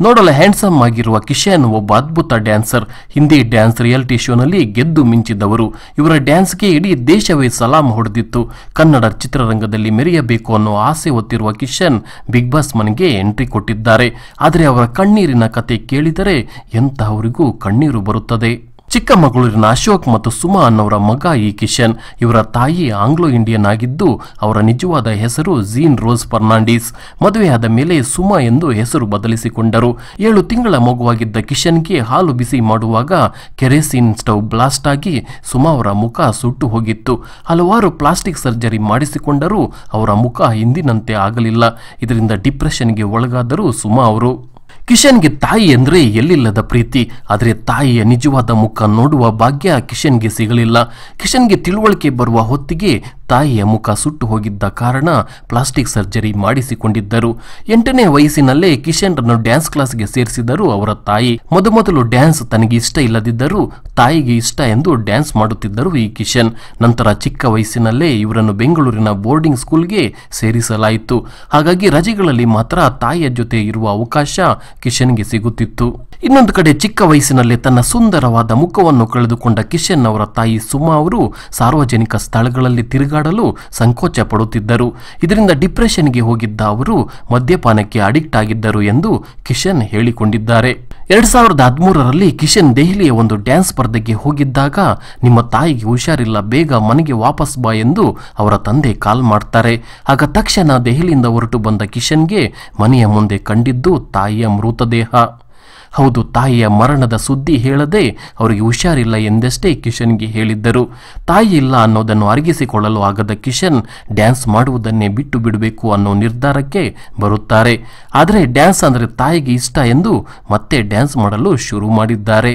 ನೋಡಲು ಹ್ಯಾಂಡ್ಸಮ್ ಆಗಿರುವ ಕಿಶನ್ ಒಬ್ಬ ಅದ್ಭುತ ಡ್ಯಾನ್ಸರ್. ಹಿಂದಿ ಡ್ಯಾನ್ಸ್ ರಿಯಾಲಿಟಿ ಶೋನಲ್ಲಿ ಗೆದ್ದು ಮಿಂಚಿದ್ದವರು ಇವರ ಡ್ಯಾನ್ಸ್ಗೆ ಇಡೀ ದೇಶವೇ ಸಲಾಂ ಹೊಡೆದಿತ್ತು. ಕನ್ನಡ ಚಿತ್ರರಂಗದಲ್ಲಿ ಮೆರೆಯಬೇಕು ಅನ್ನೋ ಆಸೆ ಹೊತ್ತಿರುವ ಕಿಶನ್ ಬಿಗ್ ಬಾಸ್ ಮನೆಗೆ ಎಂಟ್ರಿ ಕೊಟ್ಟಿದ್ದಾರೆ. ಆದರೆ ಅವರ ಕಣ್ಣೀರಿನ ಕತೆ ಕೇಳಿದರೆ ಎಂತಹವರಿಗೂ ಕಣ್ಣೀರು ಬರುತ್ತದೆ. ಚಿಕ್ಕಮಗಳೂರಿನ ಅಶೋಕ್ ಮತ್ತು ಸುಮಾ ಅನ್ನೋರ ಮಗ ಈ ಕಿಶನ್. ಇವರ ತಾಯಿ ಆಂಗ್ಲೋ ಇಂಡಿಯನ್ ಆಗಿದ್ದು, ಅವರ ನಿಜವಾದ ಹೆಸರು ಜೀನ್ ರೋಸ್ ಫರ್ನಾಂಡಿಸ್. ಮದುವೆಯಾದ ಮೇಲೆ ಸುಮಾ ಎಂದು ಹೆಸರು ಬದಲಿಸಿಕೊಂಡರು. ಏಳು ತಿಂಗಳ ಮಗುವಾಗಿದ್ದ ಕಿಶನ್ಗೆ ಹಾಲು ಬಿಸಿ ಮಾಡುವಾಗ ಕೆರೆಸಿನ್ ಸ್ಟವ್ ಬ್ಲಾಸ್ಟ್ ಆಗಿ ಸುಮಾ ಅವರ ಮುಖ ಸುಟ್ಟು ಹೋಗಿತ್ತು. ಹಲವಾರು ಪ್ಲಾಸ್ಟಿಕ್ ಸರ್ಜರಿ ಮಾಡಿಸಿಕೊಂಡರೂ ಅವರ ಮುಖ ಹಿಂದಿನಂತೆ ಆಗಲಿಲ್ಲ. ಇದರಿಂದ ಡಿಪ್ರೆಷನ್ಗೆ ಒಳಗಾದರು ಸುಮಾ ಅವರು ಕಿಶನ್ಗೆ ತಾಯಿ ಎಂದರೆ ಎಲ್ಲಿಲ್ಲದ ಪ್ರೀತಿ. ಆದರೆ ತಾಯಿಯ ನಿಜವಾದ ಮುಖ ನೋಡುವ ಭಾಗ್ಯ ಕಿಶನ್ಗೆ ಸಿಗಲಿಲ್ಲ. ಕಿಶನ್ಗೆ ತಿಳುವಳಿಕೆ ಬರುವ ಹೊತ್ತಿಗೆ ತಾಯಿಯ ಮುಖ ಸುಟ್ಟು ಹೋಗಿದ್ದ ಕಾರಣ ಪ್ಲಾಸ್ಟಿಕ್ ಸರ್ಜರಿ ಮಾಡಿಸಿಕೊಂಡಿದ್ದರು. ಎಂಟನೇ ವಯಸ್ಸಿನಲ್ಲೇ ಕಿಶನ್ರನ್ನು ಡ್ಯಾನ್ಸ್ ಕ್ಲಾಸ್ಗೆ ಸೇರಿಸಿದರು ಅವರ ತಾಯಿ. ಮೊದಮೊದಲು ಡ್ಯಾನ್ಸ್ ತನಗೆ ಇಷ್ಟ ಇಲ್ಲದಿದ್ದರೂ ತಾಯಿಗೆ ಇಷ್ಟ ಎಂದು ಡ್ಯಾನ್ಸ್ ಮಾಡುತ್ತಿದ್ದರು ಈ ಕಿಶನ್. ನಂತರ ಚಿಕ್ಕ ವಯಸ್ಸಿನಲ್ಲೇ ಇವರನ್ನು ಬೆಂಗಳೂರಿನ ಬೋರ್ಡಿಂಗ್ ಸ್ಕೂಲ್ಗೆ ಸೇರಿಸಲಾಯಿತು. ಹಾಗಾಗಿ ರಜೆಗಳಲ್ಲಿ ಮಾತ್ರ ತಾಯಿಯ ಜೊತೆ ಇರುವ ಅವಕಾಶ ಕಿಶನ್ಗೆ ಸಿಗುತ್ತಿತ್ತು. ಇನ್ನೊಂದು ಕಡೆ ಚಿಕ್ಕ ವಯಸ್ಸಿನಲ್ಲಿ ತನ್ನ ಸುಂದರವಾದ ಮುಖವನ್ನು ಕಳೆದುಕೊಂಡ ಕಿಶನ್ ಅವರ ತಾಯಿ ಸುಮಾ ಅವರು ಸಾರ್ವಜನಿಕ ಸ್ಥಳಗಳಲ್ಲಿ ತಿರುಗಾಡಲು ಸಂಕೋಚ ಪಡುತ್ತಿದ್ದರು. ಇದರಿಂದ ಡಿಪ್ರೆಷನ್ಗೆ ಹೋಗಿದ್ದ ಅವರು ಮದ್ಯಪಾನಕ್ಕೆ ಅಡಿಕ್ಟ್ ಆಗಿದ್ದರು ಎಂದು ಕಿಶನ್ ಹೇಳಿಕೊಂಡಿದ್ದಾರೆ. ಎರಡ್ ಸಾವಿರದ ಹದಿಮೂರರಲ್ಲಿ ಕಿಶನ್ ದೆಹಲಿಯ ಒಂದು ಡ್ಯಾನ್ಸ್ ಸ್ಪರ್ಧೆಗೆ ಹೋಗಿದ್ದಾಗ ನಿಮ್ಮ ತಾಯಿಗೆ ಹುಷಾರಿಲ್ಲ, ಬೇಗ ಮನೆಗೆ ವಾಪಸ್ ಬಾ ಎಂದು ಅವರ ತಂದೆ ಕಾಲ್ ಮಾಡ್ತಾರೆ. ಆಗ ತಕ್ಷಣ ದೆಹಲಿಯಿಂದ ಹೊರಟು ಬಂದ ಕಿಶನ್ಗೆ ಮನೆಯ ಮುಂದೆ ಕಂಡಿದ್ದು ತಾಯಿಯ ಮೃತದೇಹ. ಹೌದು, ತಾಯಿಯ ಮರಣದ ಸುದ್ದಿ ಹೇಳದೆ ಅವರಿಗೆ ಹುಷಾರಿಲ್ಲ ಎಂದಷ್ಟೇ ಕಿಶನ್ಗೆ ಹೇಳಿದ್ದರು. ತಾಯಿ ಇಲ್ಲ ಅನ್ನೋದನ್ನು ಅರಗಿಸಿಕೊಳ್ಳಲು ಆಗದ ಕಿಶನ್ ಡ್ಯಾನ್ಸ್ ಮಾಡುವುದನ್ನೇ ಬಿಟ್ಟು ಬಿಡಬೇಕು ಅನ್ನೋ ನಿರ್ಧಾರಕ್ಕೆ ಬರುತ್ತಾರೆ. ಆದರೆ ಡ್ಯಾನ್ಸ್ ಅಂದರೆ ತಾಯಿಗೆ ಇಷ್ಟ ಎಂದು ಮತ್ತೆ ಡ್ಯಾನ್ಸ್ ಮಾಡಲು ಶುರು ಮಾಡಿದ್ದಾರೆ.